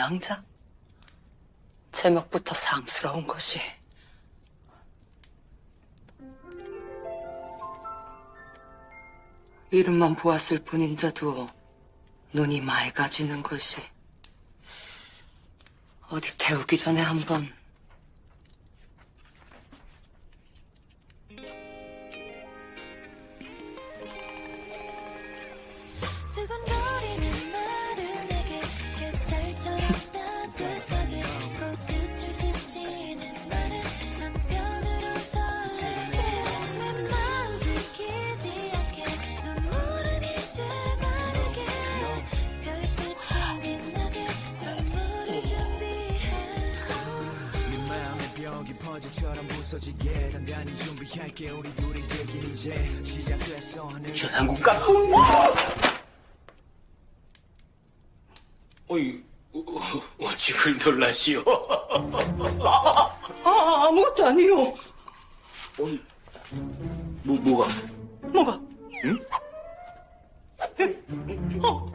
낭자? 제목부터 상스러운 것이. 이름만 보았을 뿐인데도 눈이 맑아지는 것이. 어디 태우기 전에 한번 벽이 퍼즐처럼 부서지게 단단히 준비할게 우리 둘의 얘기는 이제 시작됐어 내 최상국 깎 어이, 어, 어찌 글 놀라시오? 아, 아무것도 아니요. 어이, 뭐, 뭐가? 뭐가? 응? 어,